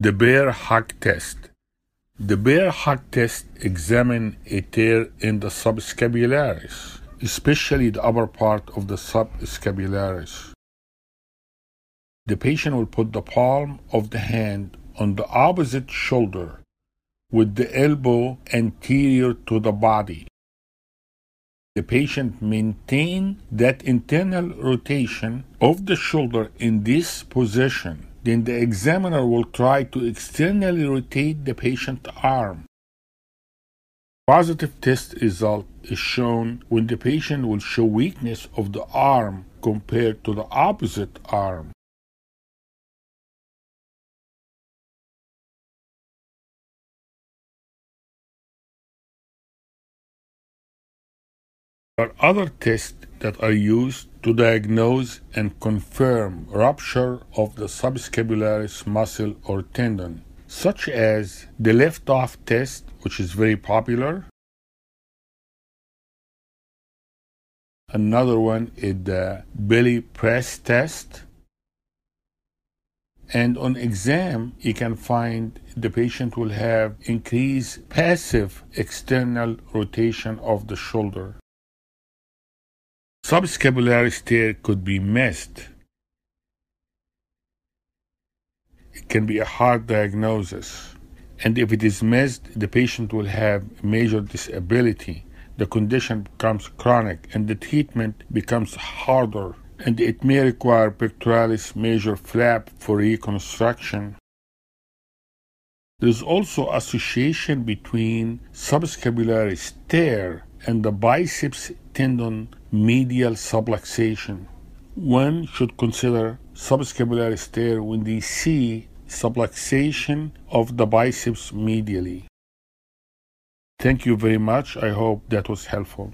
The bear hug test. The bear hug test examines a tear in the subscapularis, especially the upper part of the subscapularis. The patient will put the palm of the hand on the opposite shoulder with the elbow anterior to the body. The patient maintain that internal rotation of the shoulder in this position then the examiner will try to externally rotate the patient's arm. Positive test result is shown when the patient will show weakness of the arm compared to the opposite arm. There other tests that are used to diagnose and confirm rupture of the subscapularis muscle or tendon, such as the lift off test, which is very popular. Another one is the belly press test. And on exam, you can find the patient will have increased passive external rotation of the shoulder. Subscapularis tear could be missed. It can be a hard diagnosis. And if it is missed, the patient will have major disability. The condition becomes chronic and the treatment becomes harder. And it may require pectoralis major flap for reconstruction. There is also association between subscapularis tear and the biceps tendon medial subluxation. One should consider subscapularis tear when they see subluxation of the biceps medially. Thank you very much. I hope that was helpful.